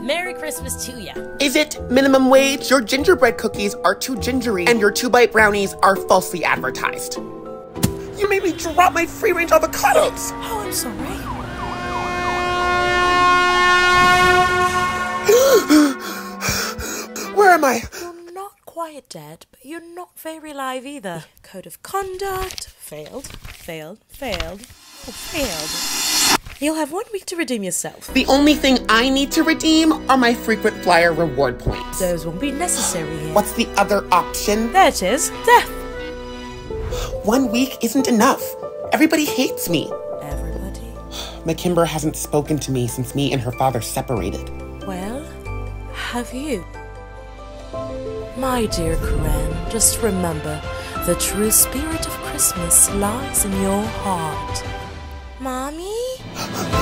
Merry Christmas to ya. Is it minimum wage? Your gingerbread cookies are too gingery, and your two bite brownies are falsely advertised. You made me drop my free range avocados! Oh, I'm sorry. Where am I? You're not quite dead, but you're not very live either. Code of conduct. Failed. Failed. Failed. Oh, failed. You'll have one week to redeem yourself. The only thing I need to redeem are my frequent flyer reward points. Those won't be necessary here. What's the other option? There it is. Death. One week isn't enough. Everybody hates me. Everybody. McKimber hasn't spoken to me since me and her father separated. Well, have you? My dear Karen, just remember the true spirit of Christmas lies in your heart. Mommy?